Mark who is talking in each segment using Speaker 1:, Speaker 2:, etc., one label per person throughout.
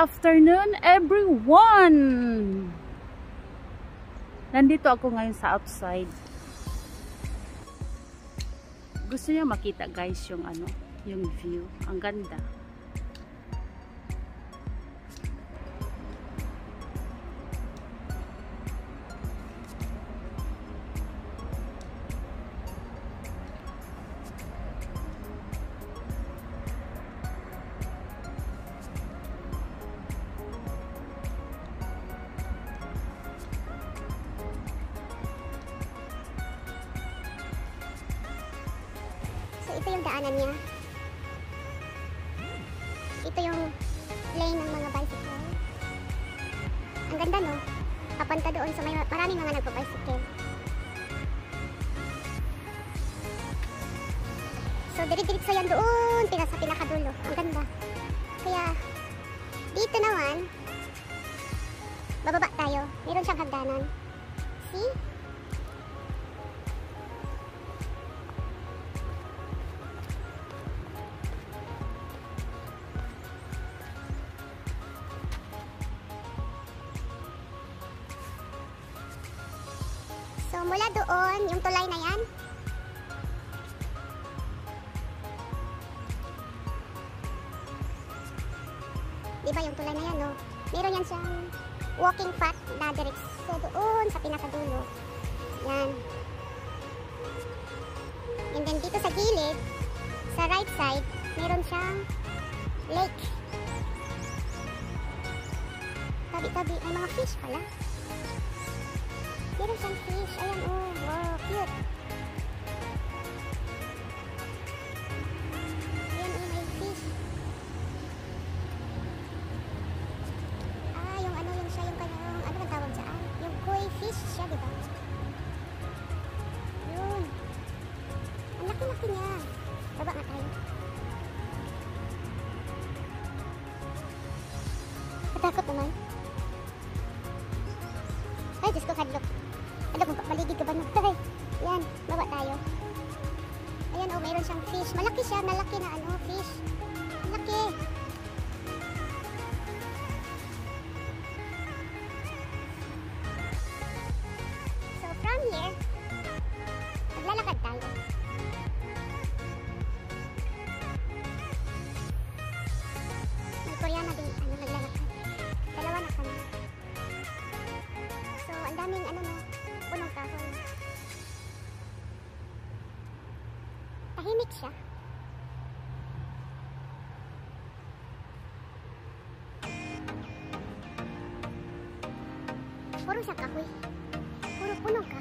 Speaker 1: Afternoon everyone! Nandito ako ngayon sa outside. Gusto niyo makita guys yung ano, yung view. Ang ganda.
Speaker 2: So, mula doon, yung tulay na yan, di ba yung tulay na yan, no? Meron yan siyang walking path na direct. So, doon sa pinakadulo. Yan. And then, dito sa gilid, sa right side, meron siyang lake. Tabi-tabi, may mga fish pala. Meron siyang fish. Ayan, oh. Wow, cute. Tahimik siya. Puro siya kahoy. Puro punong ka.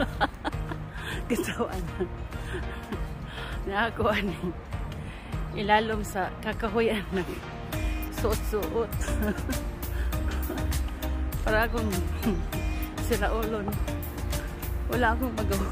Speaker 1: Kasawan. Nakakuha ni ilalom sa kakahuyan ng suot-suot. Para akong siraulon. Wala akong magawa.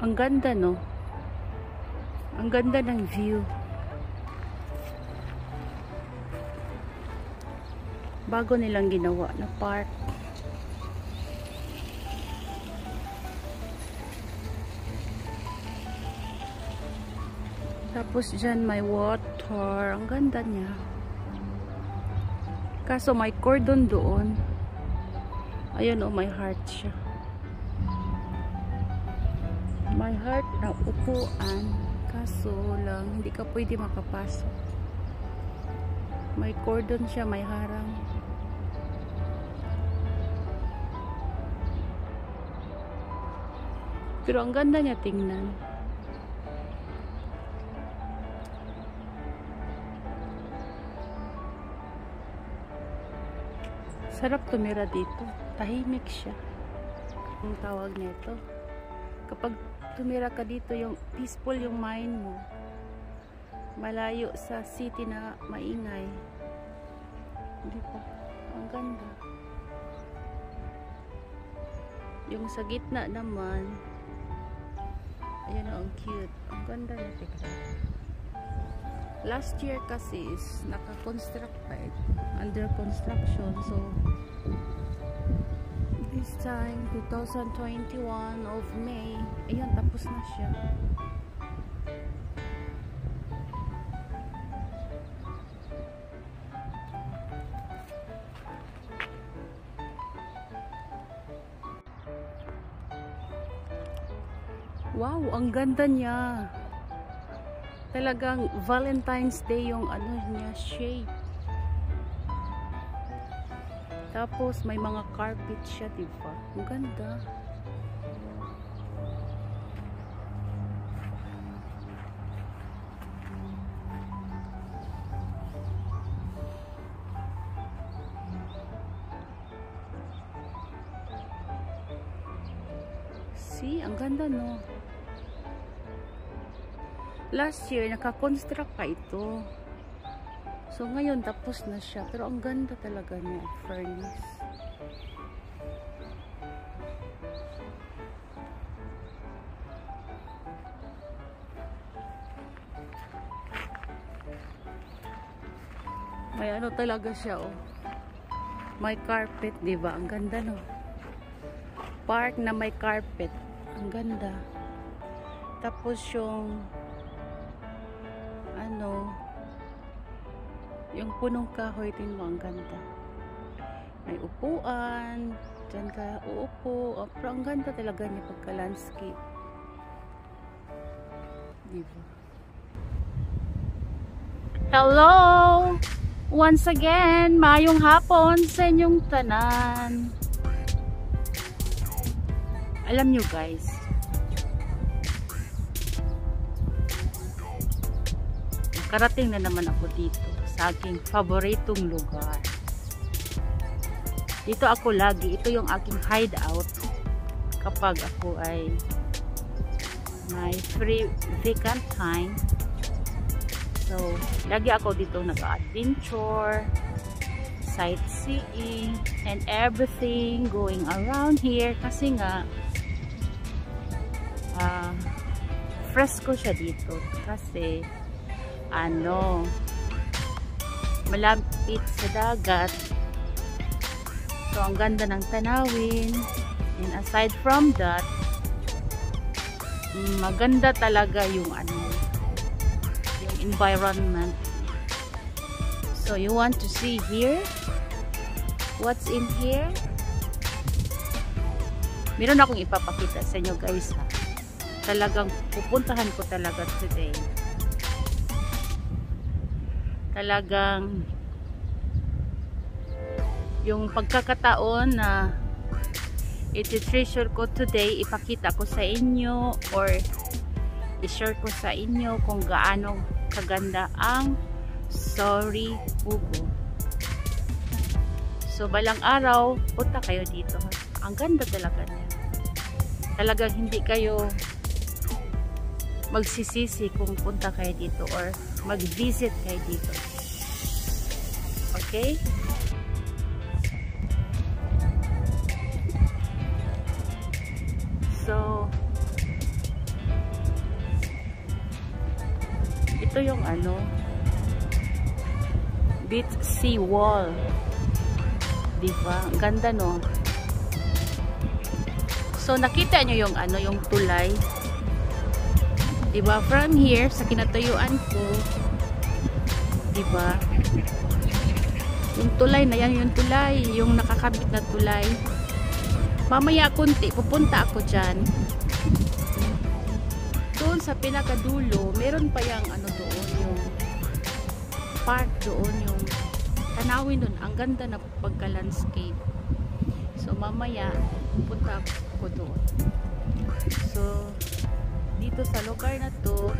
Speaker 1: Ang ganda, no? Ang ganda ng view. Bago nilang ginawa na park. Tapos dyan may water. Ang ganda niya. Kaso may cordon doon. Ayun oh, may heart siya. May heart na upuan. Kaso lang, hindi ka pwede makapasok. May cordon siya, may harang. Pero ang ganda niya tingnan. Sarap tumira dito. Tahimik siya. Ang tawag nito. Kapag tumira ka dito, yung peaceful yung mind mo. Malayo sa city na maingay. Hindi pa. Ang ganda. Yung sa gitna naman, ayan o, ang cute. Ang ganda tignan. Last year kasi is naka-construct pa eh. Under construction. So, this time, 2021 of May, ayun, tapos na siya. Wow, ang ganda niya. Talagang Valentine's Day yung ano niya shape. Tapos may mga carpet siya, 'di ba? Ang ganda. See, ang ganda no. Last year, naka-construct pa ito. So, ngayon, tapos na siya. Pero ang ganda talaga niya, furnace. May ano talaga siya, oh. May carpet, di ba? Ang ganda, no? Park na may carpet. Ang ganda. Tapos yung punong kahoy din mo ang ganda. May upuan dyan ka uupo. Oh, pero ang ganda talaga niya pagka landscape diba? Hello! Once again mayong hapon sa inyong tanan. Alam nyo guys karating na naman ako dito sa aking paboritong lugar. Dito ako lagi. Ito yung aking hideout kapag ako ay may free vacant time. So lagi ako dito nag-adventure sightseeing and everything going around here. Kasi nga uh, fresco siya dito. Kasi ano malapit sa dagat. So ang ganda ng tanawin. And aside from that maganda talaga yung ano yung environment. So you want to see here? What's in here? Meron akong ipapakita sa inyo guys ha. Talagang pupuntahan ko talaga today talagang yung pagkakataon na iti-treasure ko today ipakita ko sa inyo or i-share ko sa inyo kung gaano kaganda ang Sorry Pugo so balang araw punta kayo dito. Ang ganda talaga niya. Talagang hindi kayo magsisisi kung punta kayo dito or mag-visit kayo dito. Okay? So, ito yung ano, beach sea wall. Diba? Ang ganda no. So, nakita nyo yung ano, yung tulay. Diba? From here, sa kinatayuan ko, diba? Yung tulay na yan, yung tulay, yung nakakabit na tulay. Mamaya kunti, pupunta ako dyan. Doon sa pinakadulo, meron pa yung ano doon, yung park doon, yung tanawin doon. Ang ganda na pagka-landscape. So mamaya, pupunta ako doon. So, dito sa lugar na to,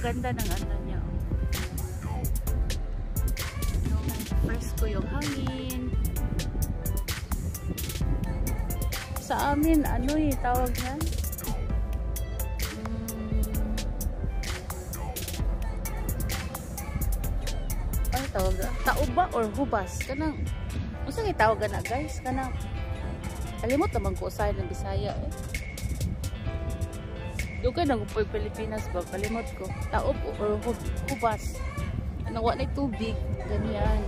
Speaker 1: ganda ng ano niya. Yung presko yung hangin. Sa amin, ano eh, tawag niya? Hmm. Ano tawag na? Tauba or hubas? Kanang, ano sa tawag na guys? Kanang, kalimot naman ko usahin ng Bisaya eh. Ka nang upoy Pilipinas ba? Kalimot ko. Taob or hub hubas. Nawa na tubig. Ganyan.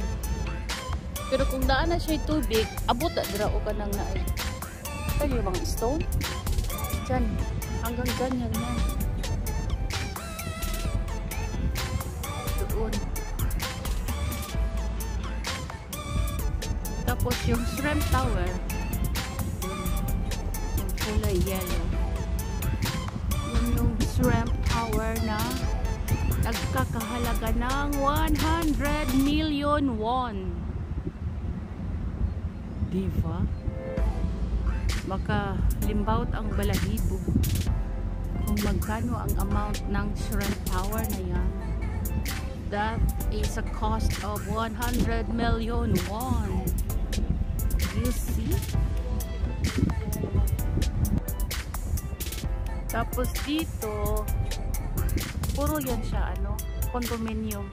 Speaker 1: Pero kung daan na siya tubig, abot na dira o ka nang naay. Ito yung mga stone. Diyan. Hanggang dyan yan yan. Doon. Tapos yung shrimp tower. Yung kulay yellow. Yun yung shrimp tower na nagkakahalaga ng 100 million won. Diba? Makalimbaut ang balahibo kung magkano ang amount ng shrimp tower na yan. That is a cost of 100 million won. Tapos dito, puro yan siya, ano, condominium.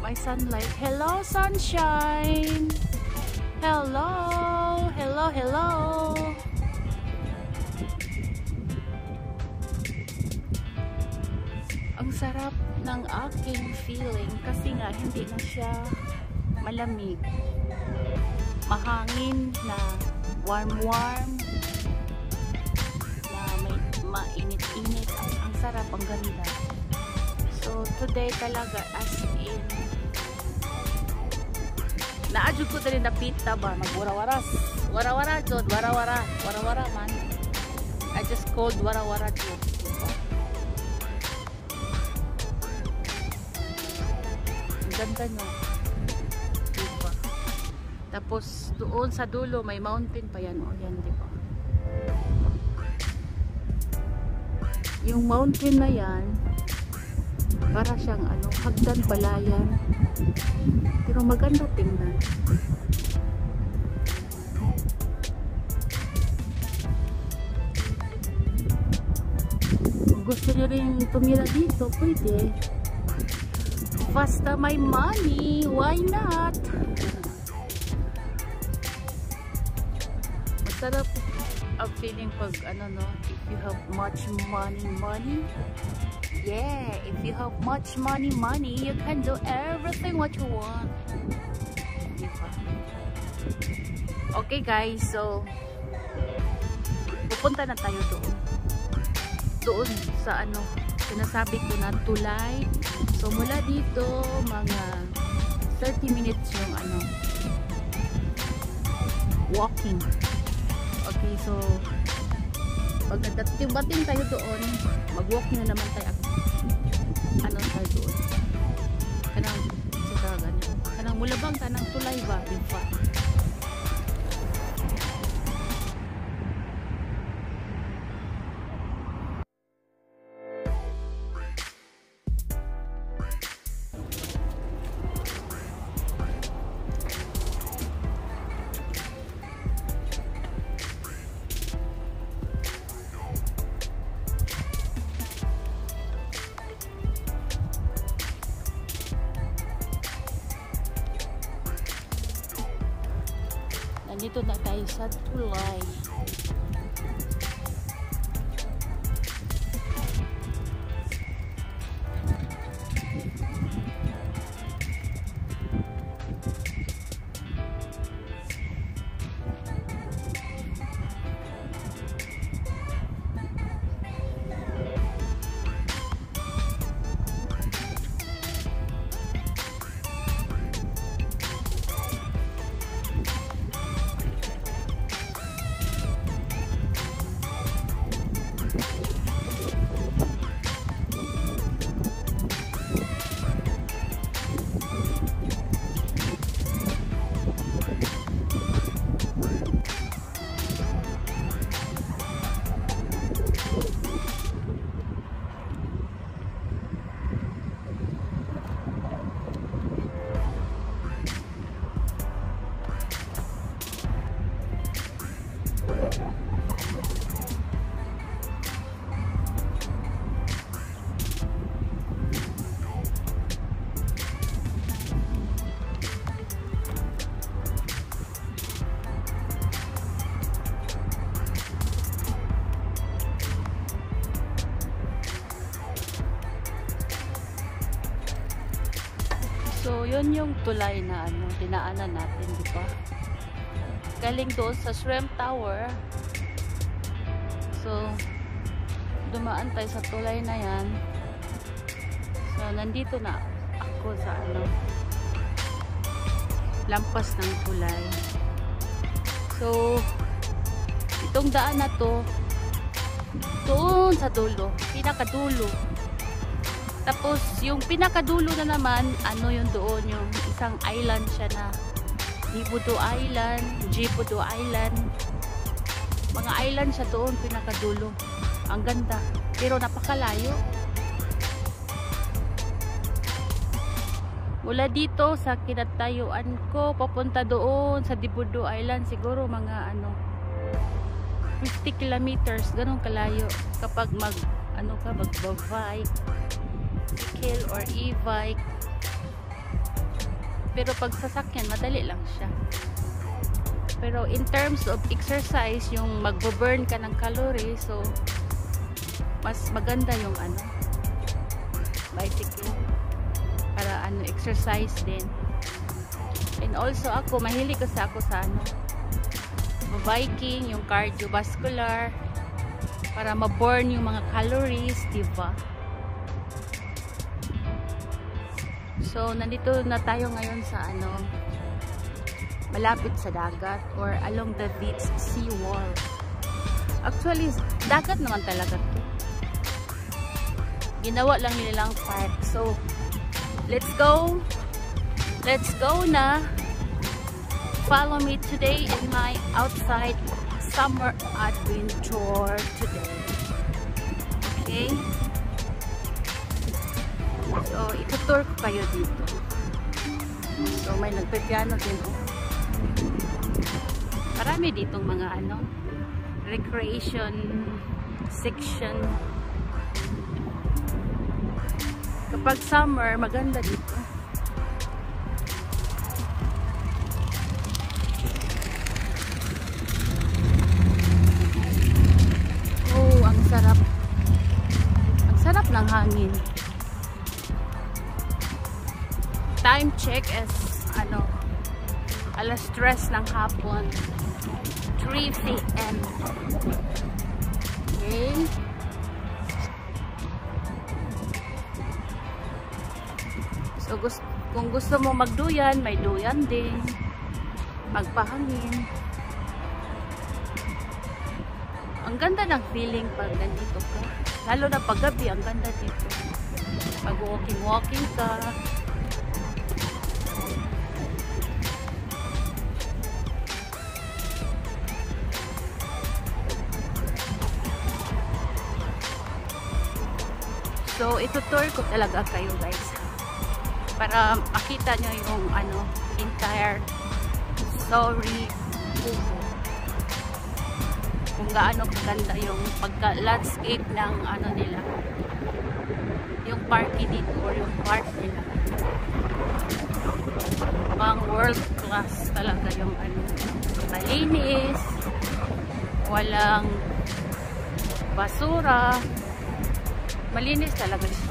Speaker 1: May sunlight. Hello, sunshine! Hello! Hello, hello! Ang sarap ng aking feeling kasi nga hindi na siya malamig. Mahangin na warm-warm sarap, ang ganda. So, today talaga as in naadyo ko din na pita ba? Magwara-waras wara-wara jod. Wara-wara. Wara-wara man. I just called wara-wara jod. Ang ganda nyo diba? Tapos doon sa dulo may mountain pa yan. O yan diba yung mountain na yan para siyang ano hagdan palayan pero maganda tingnan. Kung gusto nyo rin tumira dito, pwede. Basta may money, why not? Masarap ang feeling pag ano no, you have much money, money, Yeah, if you have much money, money, you can do everything what you want. Okay guys, so pupunta na tayo doon. Doon sa ano, sinasabi ko na tulay. So mula dito, mga 30 minutes yung ano, walking. Okay, so pag nagdating tayo doon, mag-walk na naman tayo. Ano tayo doon? Kanang sa ganyan kanang mulabang tanang tulay ba di ba Nandito na tayo sa tulay. Yun yung tulay na ano, dinaanan natin, di ba? Galing doon sa Shrimp Tower. So, dumaan tayo sa tulay na yan. So, nandito na ako sa ano, lampas ng tulay. So, itong daan na to, doon sa dulo, pinakadulo. Tapos, yung pinakadulo na naman, ano yung doon, yung isang island siya na Nibudo Island, Jibudo Island. Mga island siya doon, pinakadulo. Ang ganda. Pero napakalayo. Mula dito sa kinatayuan ko, papunta doon sa Dibudo Island, siguro mga ano, 50 kilometers, ganun kalayo. Kapag mag, ano ka, mag-bike, kill or e-bike. Pero pag sasakyan, madali lang siya. Pero in terms of exercise, yung magbo-burn ka ng calories, so mas maganda yung ano, bicycle. Para ano, exercise din. And also ako, mahilig kasi ako sa ano, biking, yung cardiovascular, para ma-burn yung mga calories, diba? So, nandito na tayo ngayon sa ano, malapit sa dagat or along the beach sea wall. Actually, dagat naman talaga to. Ginawa lang nilang park. So, let's go. Let's go na. Follow me today in my outside summer adventure today. Okay? So, itutour ko kayo dito. So, may nagpe-piano din. Oh. Marami ditong mga ano, recreation section. Kapag summer, maganda dito. Oh, ang sarap. Ang sarap ng hangin. Time check is ano alas stress ng hapon. 3 p.m. okay. So gusto, kung gusto mo magduyan may duyan din. Magpahangin. Ang ganda ng feeling pag nandito ka. Lalo na pag gabi ang ganda dito. Pag walking walking ka So, itutour ko talaga kayo guys. Para makita nyo yung ano, entire story. Kung gaano kaganda yung pagka-landscape ng ano nila. Yung parky dito or yung park nila. Pang world class talaga yung ano. Malinis. Walang basura malinis talaga siya.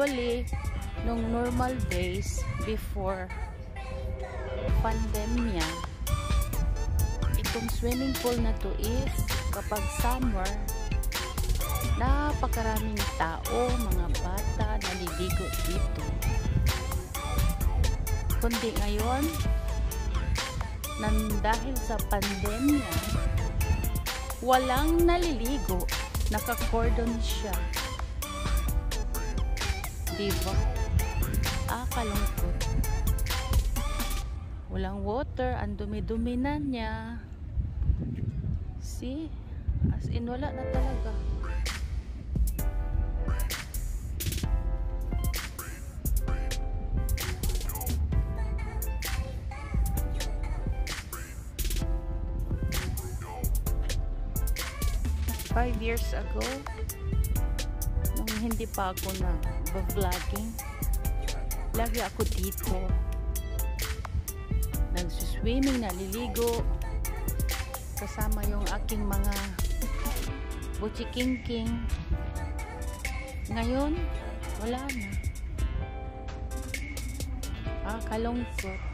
Speaker 1: Usually, nung normal days before pandemya, itong swimming pool na to is kapag summer, napakaraming tao, mga bata, naliligo dito. Kundi ngayon, nang dahil sa pandemya, walang naliligo, naka-cordon siya. Diba? Ah, kalungkot. Walang water, ang dumi-dumi na niya. See? As in, wala na talaga. Five years ago, nung hindi pa ako na vlogging lagi ako dito. Nagsuswimming, naliligo, kasama yung aking mga buchikingking. Ngayon, wala na. Ah, kalungkot.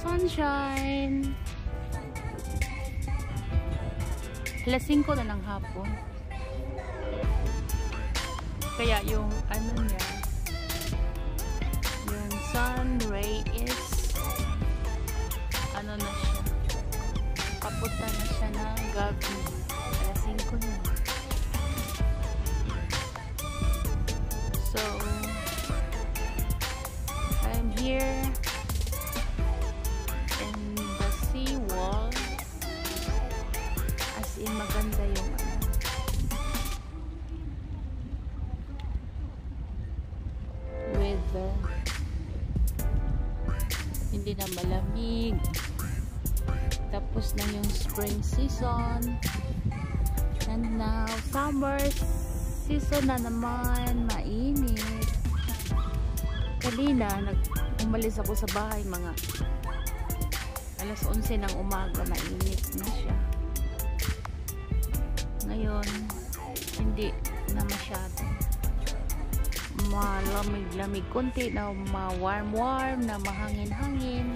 Speaker 1: Sunshine! Alas 5 na ng hapon. Kaya yung ano niya, yung sun ray is ano na siya, papunta na siya ng gabi. Alas 5 na. Season na naman mainit. Kanina nag umalis ako sa bahay mga alas 11 ng umaga mainit na siya. Ngayon hindi na masyado. Malamig-lamig konti na ma-warm-warm na mahangin-hangin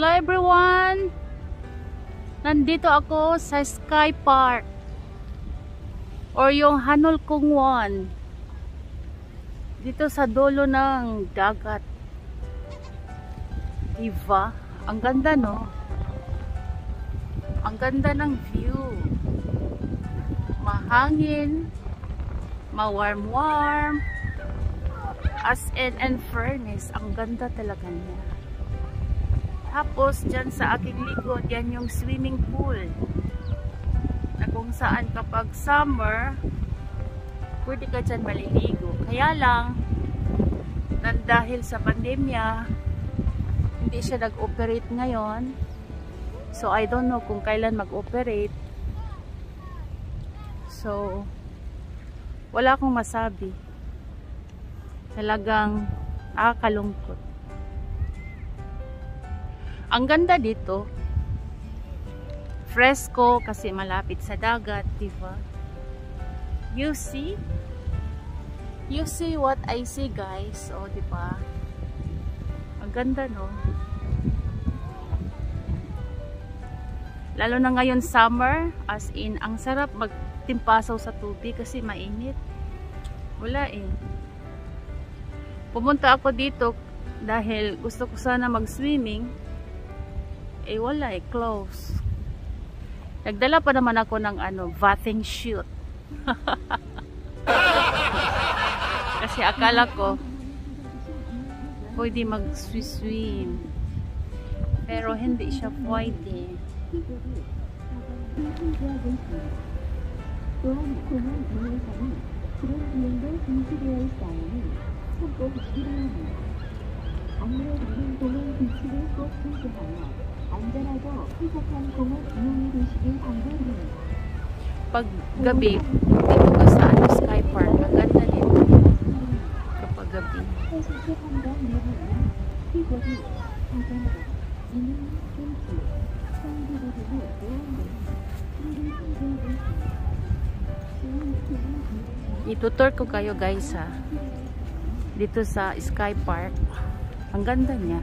Speaker 1: Hello everyone! Nandito ako sa Sky Park or yung Hanol Kungwon dito sa dulo ng dagat diba? ang ganda no? ang ganda ng view mahangin ma-warm-warm as in and furnace ang ganda talaga niya tapos, dyan sa aking likod, yan yung swimming pool. Na kung saan kapag summer, pwede ka dyan maliligo. Kaya lang, nan dahil sa pandemya, hindi siya nag-operate ngayon. So, I don't know kung kailan mag-operate. So, wala akong masabi. Talagang nakakalungkot. Ang ganda dito. Fresco kasi malapit sa dagat, di ba? You see? You see what I see, guys? O, di ba? Ang ganda, no? Lalo na ngayon summer, as in, ang sarap magtimpasaw sa tubig kasi mainit. Wala eh. Pumunta ako dito dahil gusto ko sana mag-swimming eh wala eh, close. Nagdala pa naman ako ng ano, bathing shoot. Kasi akala ko, pwede mag-swim. Pero hindi siya pwede. 또한 공항 동영상이 그런 비행도 금지되어 있다니 참고 필요 합니다. 아무런 공항 규칙을 꼭遵守하여 안전하고 쾌적한 공원 이용이 되시길 당부드립니다. Pag gabi, dito ka sa ano, Sky Park, ang ganda nito. Kapag gabi. Itutur ko kayo guys ha. Dito sa Sky Park. Ang ganda niya.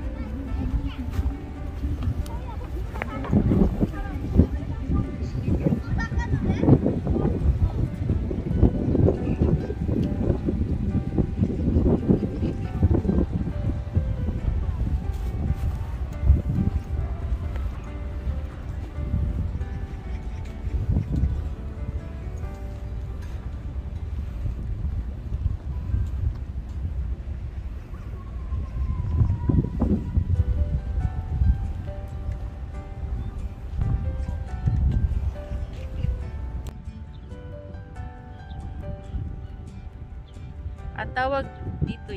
Speaker 1: Tawag dito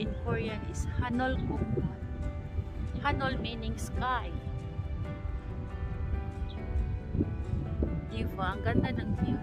Speaker 1: in, Korean is Hanol Kumnon. Hanol meaning sky. Diba? Ang ganda ng view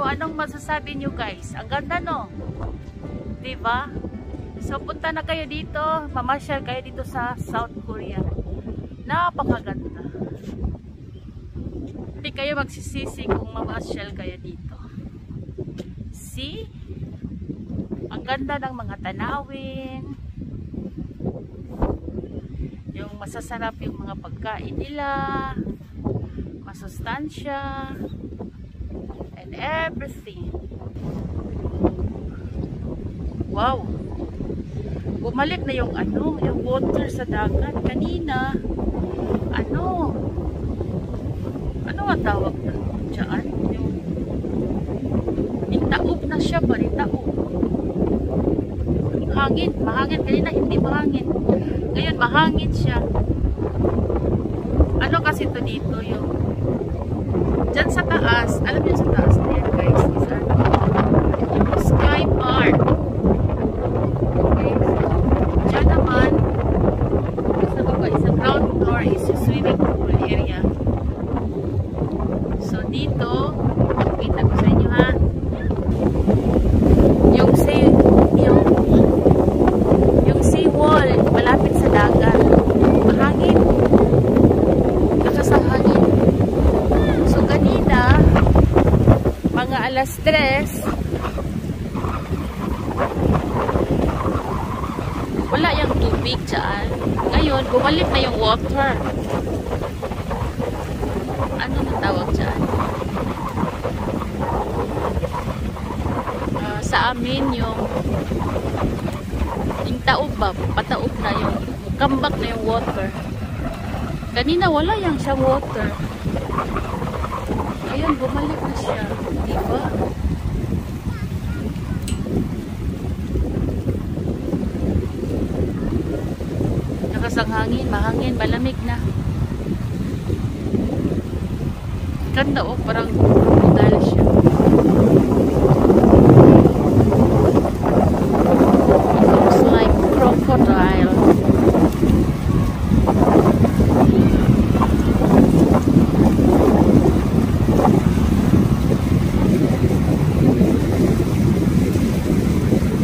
Speaker 1: So, anong masasabi nyo guys? Ang ganda no? Diba? So, punta na kayo dito. Mamasyal kayo dito sa South Korea. Napakaganda. Hindi kayo magsisisi kung mamasyal kayo dito. See? Ang ganda ng mga tanawin. Yung masasarap yung mga pagkain nila. Masustansya and everything. Wow! Bumalik na yung ano, yung water sa dagat. Kanina, ano, ano ang tawag na dyan? Yung, yung taob na siya ba? Yung taob. Yung hangin, mahangin. Kanina hindi mahangin. Ngayon, mahangin siya. Ano kasi to dito yung Diyan sa taas, alam niyo sa taas na yan guys, is ano, Sky Park. Okay, so, diyan naman, sa baba, sa ground floor is yung swimming pool area. So, dito, kita ko sa inyo ha, yung sea, yung, yung sea wall, malapit sa dagat. Mahangin. Lakas ang hangin. So, kanina, mga alas 3, wala yung tubig dyan. Ngayon, bumalik na yung water. Ano na tawag dyan? Ah, sa amin, yung yung taob ba? Pataob na yung kambak na yung water. Kanina wala yang siyang water. Ayan, bumalik na siya. Diba? Lakas ang mahangin, malamig na. Ganda oh, parang modal siya. It looks like crocodile.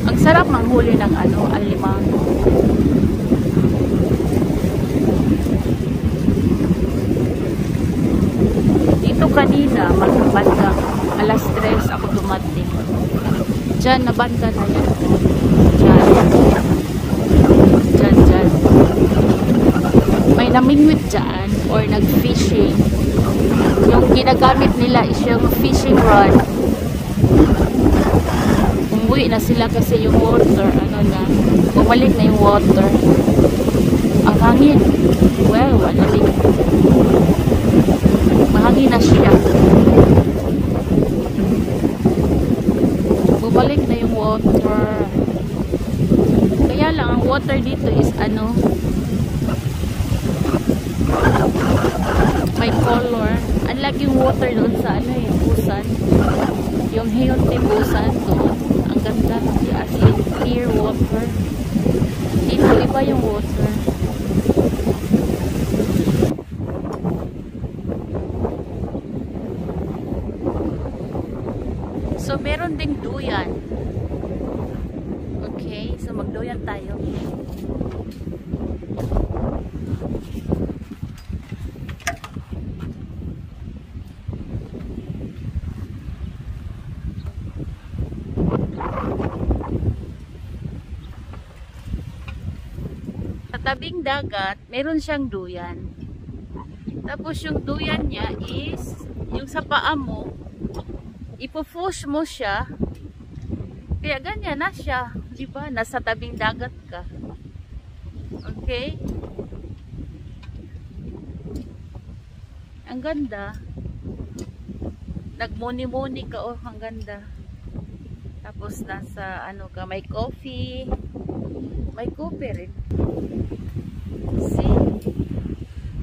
Speaker 1: Ang sarap manghuli ng ano, kanina, magbandang alas 3 ako dumating. Nabanda na yan. Diyan. Diyan, diyan. May namingwit dyan or nag-fishing. Yung ginagamit nila is yung fishing rod. Umuwi na sila kasi yung water, ano na, bumalik na yung water. Ang hangin. Well, malamig. Mahangin na siya. Bumalik na yung water. Kaya lang, ang water dito is ano, may color. Unlike yung water doon sa ano yung busan. Yung Hyundai busan doon. Ang ganda. As in clear water. Dito iba yung water. So, meron ding duyan. Okay, so magduyan tayo. Sa tabing dagat, meron siyang duyan. Tapos yung duyan niya is, yung sa paa mo, ipo-push mo siya, kaya ganyan na siya. Di ba? Nasa tabing dagat ka. Okay? Ang ganda. Nagmuni-muni ka. Oh, ang ganda. Tapos nasa ano ka, may coffee. May coffee rin. See?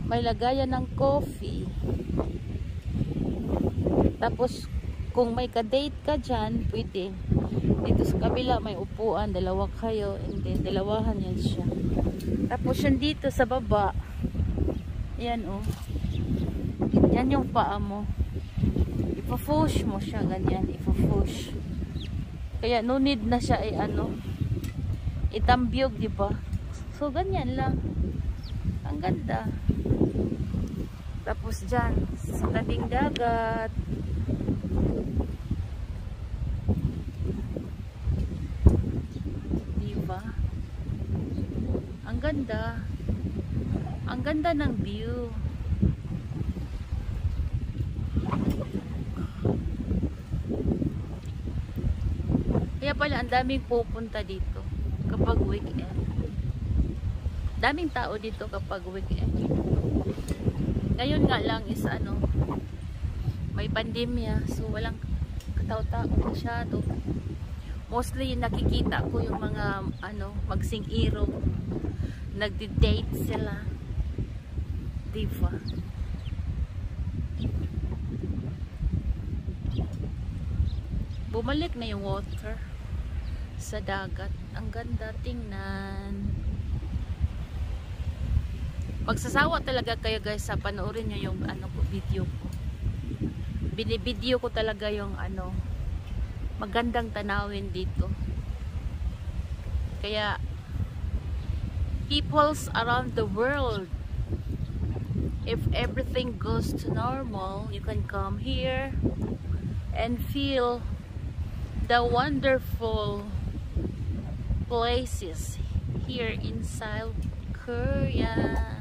Speaker 1: May lagayan ng coffee. Tapos kung may ka-date ka dyan, pwede. Dito sa kabila may upuan, dalawa kayo, and then dalawahan yan siya. Tapos yan dito sa baba, yan oh. Yan yung paa mo. Ipo-push mo siya, ganyan, ipo-push. Kaya no need na siya ay ano, itambyog, di ba? So ganyan lang. Ang ganda. Tapos dyan, sa tabing dagat, Diba? Ang ganda. Ang ganda ng view. Kaya pala ang daming pupunta dito kapag weekend. Daming tao dito kapag weekend. Ngayon nga lang is ano, may pandemya so walang katao-tao masyado. Mostly nakikita ko yung mga ano, magsing irong nagde-date sila. Diba? Bumalik na yung water sa dagat ang ganda tingnan. Magsasawa talaga kayo guys sa panoorin nyo yung ano ko video ko. Binibideo ko talaga yung ano magandang tanawin dito. Kaya peoples around the world if everything goes to normal you can come here and feel the wonderful places here in South Korea